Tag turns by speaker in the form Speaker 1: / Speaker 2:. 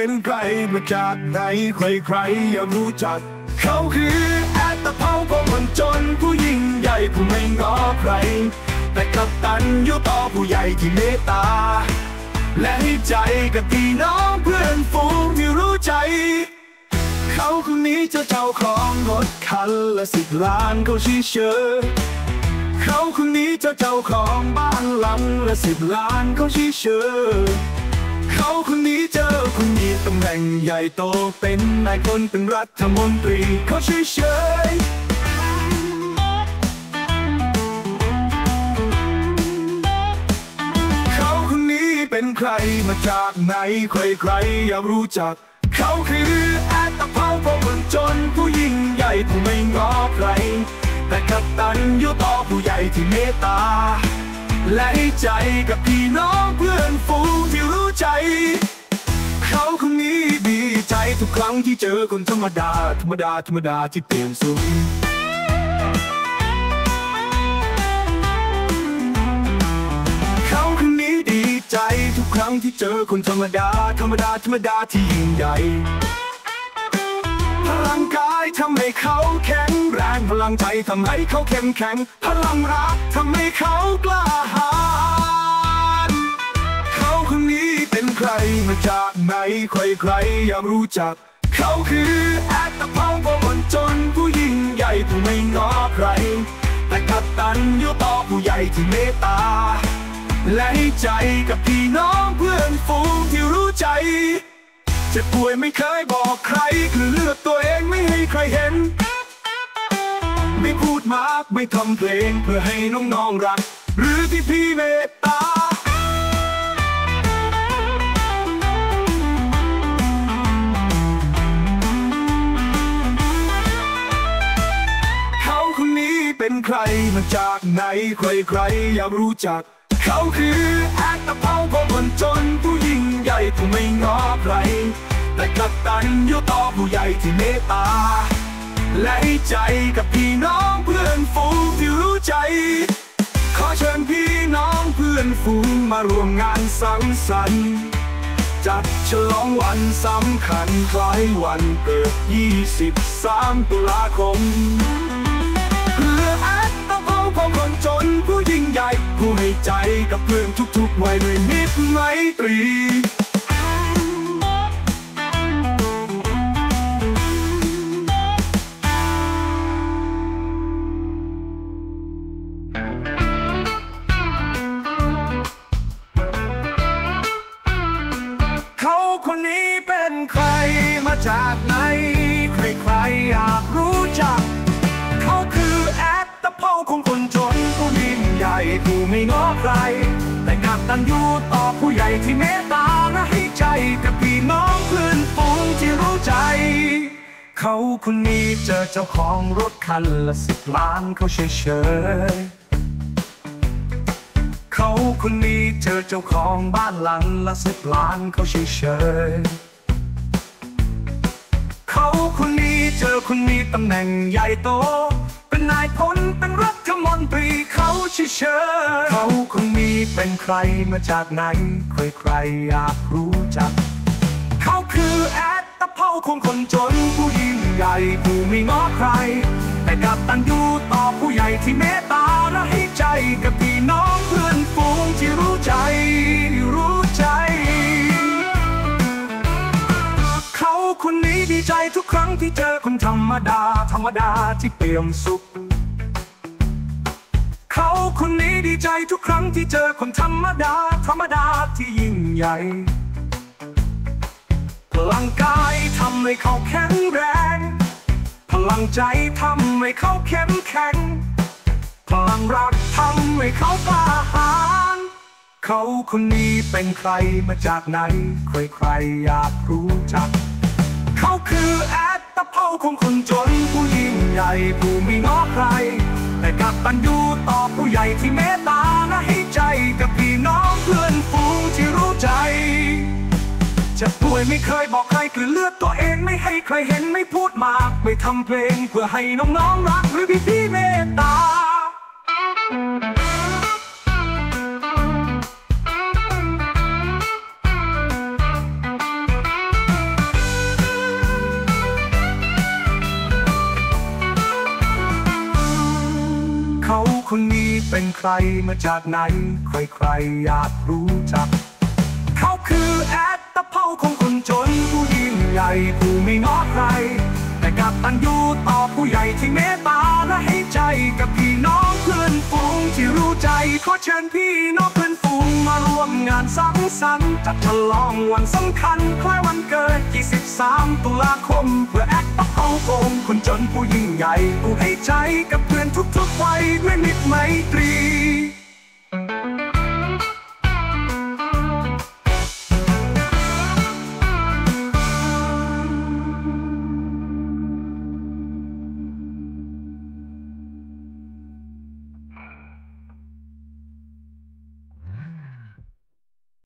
Speaker 1: เป็นใครมาจากไหนใครใครยากรู้จัก เขาคือแอดตะเภาของคนจนผู้ยิ่งใหญ่ผู้ไม่ง้อใคร แต่กับตันอยุต่อผู้ใหญ่ที่เมตตา และให้ใจกับพี่น้องเพื่อนฝูงที่รู้ใจ เขาคนนี้จะเจ้าของรถคันละสิบล้านเขาชี้เชิญเขาคนนี้จะเจ้าของบ้านหลังละสิบล้านเขาชี้เชิญ เขาคนนี้เจอคนมีตำแหน่งใหญ่โตเป็นนายพลเป็นรัฐมนตรีเขาชี้เฉยเขาคนนี้เป็นใครมาจากไหนใครใครๆอยากรู้จัก เขาคือแอดตะเภาพวกคนจนผู้ยิ่งใหญ่ผู้ไม่ง้อใคร แต่กตัญญูต่อผู้ใหญ่ที่เมตตา และให้ใจกับพี่น้องเพื่อนฝูงที่รู้ใจ เขาคนนี้ดีใจทุกครั้งที่เจอคนธรรมดา ธรรมดา ธรรมดาที่เปลี่ยนสูงเขาคนนี้ดีใจทุกครั้งที่เจอคนธรรมดา ธรรมดา ธรรมดาที่ยิ่งใหญ่พลังกายทำให้เขาแข็งแรง พลังใจทำให้เขาเข้มแข็ง พลังรักทำให้เขากล้า จากไหนใครใครๆยากรู้จัก เขาคือแอดตะเภาพวกคนจนผู้ยิ่งใหญ่ผู้ไม่ง้อใคร แต่กตัญญูต่อผู้ใหญ่ที่เมตตา และให้ใจกับพี่น้องเพื่อนฝูงที่รู้ใจเจ็บป่วยไม่เคยบอกใคร คือเลือกตัวเองไม่ให้ใครเห็น ไม่พูดมากไม่ทำเพลงเพื่อให้น้องๆรัก หรือที่พี่เมตตา มาจากไหนใครใครๆอยากรู้จัก เขาคือแอดตะเภาของคนจนผู้ยิ่งใหญ่ผู้ไม่ง้อใคร แต่กลับตันยูต่อผู้ใหญ่ที่เมตตา และให้ใจกับพี่น้องเพื่อนฝูงที่รู้ใจ ขอเชิญพี่น้องเพื่อนฝูงมาร่วมงานสังสรรค์จัดฉลองวันสำคัญคล้ายวันเกิด 23 ตุลาคม ของคนจนผู้ยิ่งใหญ่ ผู้ให้ใจกับเพื่อนทุกๆวัยด้วยมิตรไมตรีเขาคนนี้เป็นใครมาจากไหน ของคนจนผู้ยิ่งใหญ่ผู้ไม่ง้อใคร แต่กตัญญูต่อผู้ใหญ่ที่เมตตาและให้ใจกับพี่น้องเพื่อนฝูงที่รู้ใจ เขาคนนี้เจอเจ้าของรถคันละสิบล้านเขาเฉยๆเขาคนนี้เจอเจ้าของบ้านหลังละสิบล้านเขาเฉยๆเขาคนนี้เจอคนมีตำแหน่งใหญ่โต เป็นนายพลเป็นรัฐ มนตรีเขาเฉยเขาคนนี้เป็นใครมาจากไหน ใครๆอยากรู้จัก เขาคือแอดตะเภาของคนจนผู้ยิ่งใหญ่ผู้ไม่ง้อใคร แต่กลับตันยูต่อผู้ใหญ่ที่เมตตาและให้ใจกับพี่น้องเพื่อนฝูงที่รู้ใจรู้ใจ เขาคนนี้ดีใจทุกครั้งที่เจอคนธรรมดา ธรรมดาที่เปี่ยมสุข เขาคนนี้ดีใจทุกครั้งที่เจอคนธรรมดา ธรรมดาที่ยิ่งใหญ่พลังกายทำให้เขาแข็งแรง พลังใจทำให้เขาเข้มแข็ง พลังรักทำให้เขากล้าหาญเขาคนนี้เป็นใครมาจากไหน ใครๆอยากรู้จัก เขาคือแอดตะเภาของคนจนผู้ยิ่งใหญ่ผู้ไม่ง้อใคร แต่กลับตันยูต่อ ญ่ที่เมตตานะให้ใจกับพี่น้องเพื่อนฝูงที่รู้ใจ จะป่วยไม่เคยบอกใครคือเลือดตัวเองไม่ให้ใครเห็นไม่พูดมาก ไม่ทำเพลงเพื่อให้น้องๆรักหรือพี่พี่ๆเมตตา เป็นใครมาจากไหน ใครๆอยากรู้จัก เขาคือแอดตะเภาของคนจนผู้ยิ่งใหญ่ผู้ไม่ง้อใคร แต่กลับตันยูต่อผู้ใหญ่ที่เมตตาและให้ใจกับพี่น้ ฝูงที่รู้ใจขอเชิญพี่น้องเพื่อนฝูงมาร่วมงานสังสรรค์จัดฉลองวันสำคัญคล้ายวันเกิด 23 ตุลาคม เพื่อแอคปะเอาโกงคนจนผู้ยิ่งใหญ่ผู้ให้ใจกับเพื่อนทุกๆวัยด้วยมิตรไม